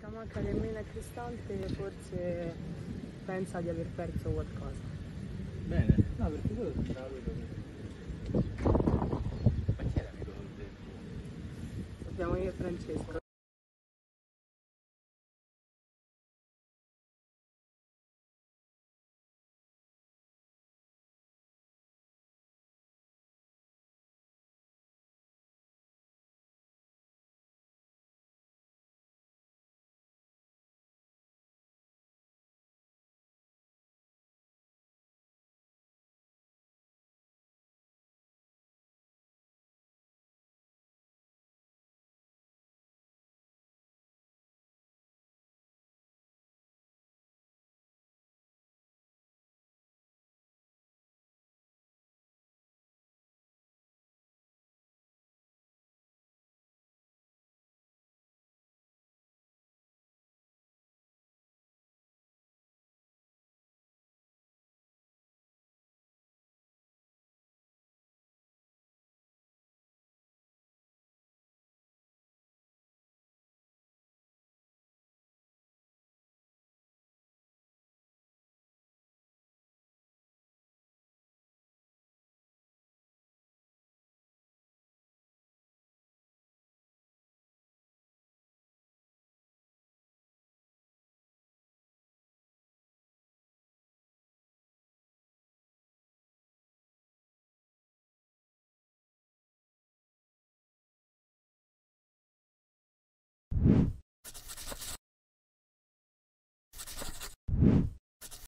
Scamacca nemmeno il Cristante forse pensa di aver perso qualcosa. Bene. No, perché quello sembrava quello che... Ma chi era amico del Sappiamo io e Francesco.